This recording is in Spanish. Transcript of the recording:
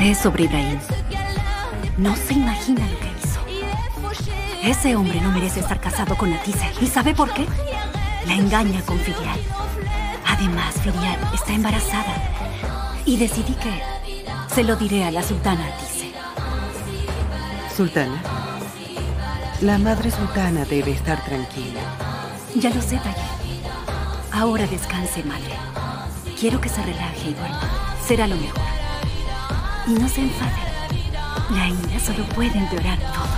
Es sobre Ibrahim. No se imagina lo que hizo. Ese hombre no merece estar casado con Atise. ¿Y sabe por qué? La engaña con Filial. Además, Filial está embarazada. Y decidí que se lo diré a la sultana Atise. Sultana, la madre sultana debe estar tranquila. Ya lo sé, Taller. Ahora descanse, madre. Quiero que se relaje y duerma. Será lo mejor. Y no se enfade. La India solo puede empeorar todo.